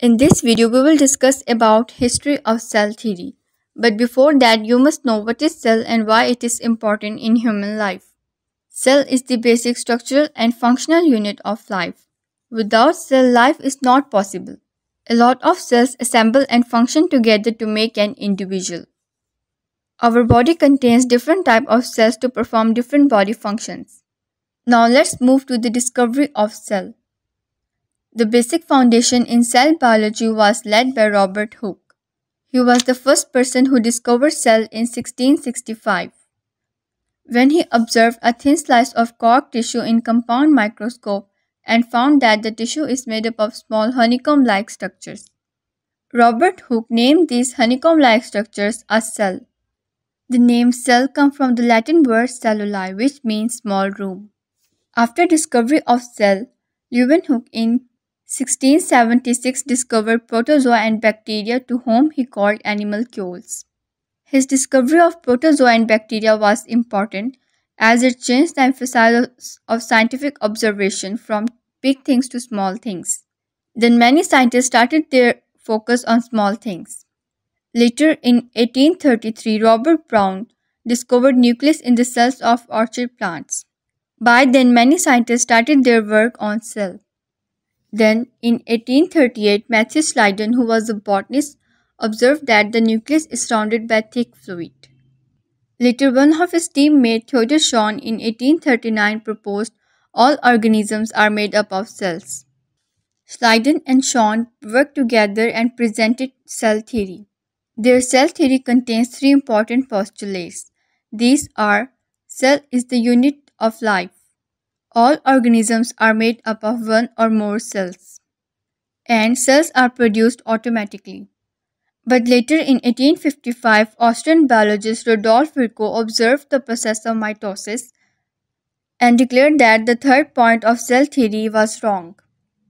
In this video, we will discuss about history of cell theory. But before that, you must know what is cell and why it is important in human life. Cell is the basic structural and functional unit of life. Without cell, life is not possible. A lot of cells assemble and function together to make an individual. Our body contains different type of cells to perform different body functions. Now let's move to the discovery of cell. The basic foundation in cell biology was laid by Robert Hooke. He was the first person who discovered cell in 1665. When he observed a thin slice of cork tissue in compound microscope and found that the tissue is made up of small honeycomb-like structures. Robert Hooke named these honeycomb-like structures a cell. The name cell comes from the Latin word celluli, which means small room. After discovery of cell, Leeuwenhoek in 1676 discovered protozoa and bacteria to whom he called animalcules. His discovery of protozoa and bacteria was important as it changed the emphasis of scientific observation from big things to small things. Then many scientists started their focus on small things. Later in 1833, Robert Brown discovered nucleus in the cells of orchid plants. By then, many scientists started their work on cell. Then, in 1838, Matthew Schleiden, who was a botanist, observed that the nucleus is surrounded by thick fluid. Later, one of his teammate, Theodor Schwann, in 1839 proposed all organisms are made up of cells. Schleiden and Schwann worked together and presented cell theory. Their cell theory contains three important postulates. These are cell is the unit of life. All organisms are made up of one or more cells, and cells are produced automatically. But later in 1855, Austrian biologist Rudolf Virchow observed the process of mitosis and declared that the third point of cell theory was wrong.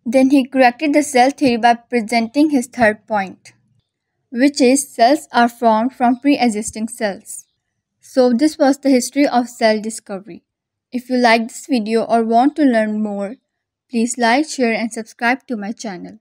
Then he corrected the cell theory by presenting his third point, which is cells are formed from pre-existing cells. So this was the history of cell discovery. If you like this video or want to learn more, please like, share and subscribe to my channel.